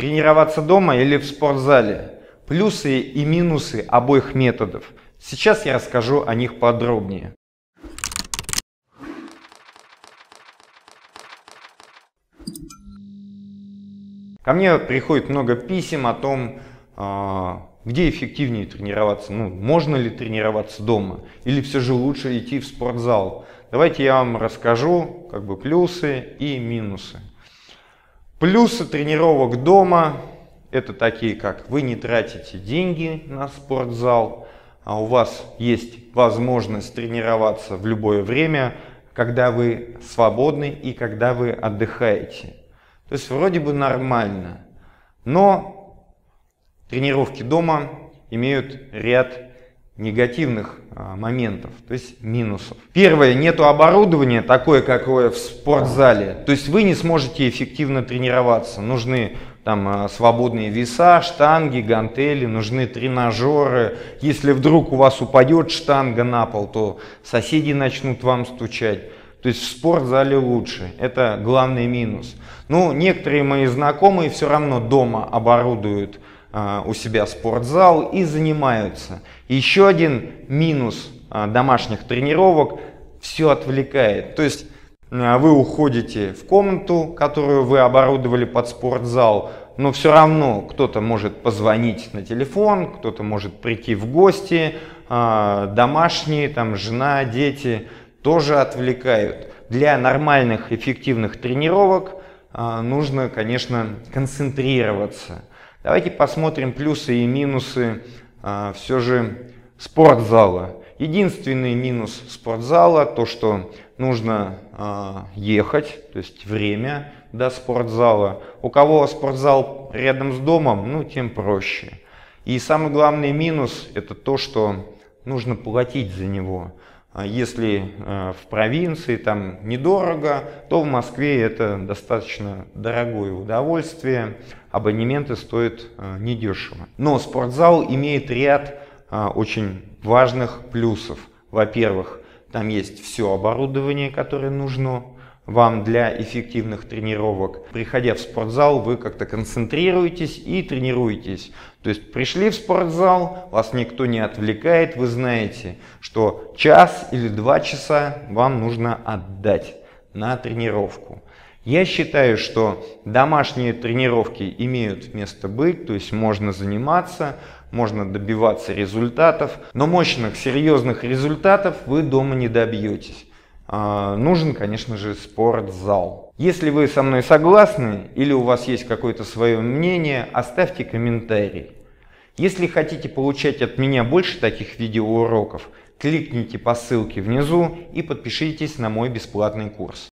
Тренироваться дома или в спортзале? Плюсы и минусы обоих методов. Сейчас я расскажу о них подробнее. Ко мне приходит много писем о том, а, где эффективнее тренироваться. Ну, можно ли тренироваться дома или все же лучше идти в спортзал. Давайте я вам расскажу как бы плюсы и минусы. Плюсы тренировок дома это такие, как вы не тратите деньги на спортзал, а у вас есть возможность тренироваться в любое время, когда вы свободны и когда вы отдыхаете. То есть вроде бы нормально, но тренировки дома имеют ряд негативных а, моментов, то есть минусов. Первое, нету оборудования такое, какое в спортзале, то есть вы не сможете эффективно тренироваться. Нужны там а, свободные веса, штанги, гантели, нужны тренажеры. Если вдруг у вас упадет штанга на пол, то соседи начнут вам стучать. То есть в спортзале лучше. Это главный минус. Ну, некоторые мои знакомые все равно дома оборудуют у себя спортзал и занимаются. Еще один минус а, домашних тренировок – все отвлекает. То есть а, вы уходите в комнату, которую вы оборудовали под спортзал, но все равно кто-то может позвонить на телефон, кто-то может прийти в гости, домашние, там жена, дети тоже отвлекают. Для нормальных эффективных тренировок нужно, конечно, концентрироваться – Давайте посмотрим плюсы и минусы а, все же спортзала. Единственный минус спортзала то, что нужно а, ехать, то есть время до спортзала. У кого спортзал рядом с домом, ну тем проще. И самый главный минус это то, что нужно платить за него. А если э, в провинции там недорого, то в Москве это достаточно дорогое удовольствие. Абонементы стоят э, недешево. Но спортзал имеет ряд э, очень важных плюсов. Во-первых, там есть все оборудование, которое нужно вам для эффективных тренировок. Приходя в спортзал, вы как-то концентрируетесь и тренируетесь. То есть пришли в спортзал, вас никто не отвлекает, вы знаете, что час или два часа вам нужно отдать на тренировку. Я считаю, что домашние тренировки имеют место быть, то есть можно заниматься, можно добиваться результатов, но мощных, серьезных результатов вы дома не добьетесь. А, нужен, конечно же, спортзал. Если вы со мной согласны или у вас есть какое-то свое мнение, оставьте комментарий. Если хотите получать от меня больше таких видеоуроков, кликните по ссылке внизу и подпишитесь на мой бесплатный курс.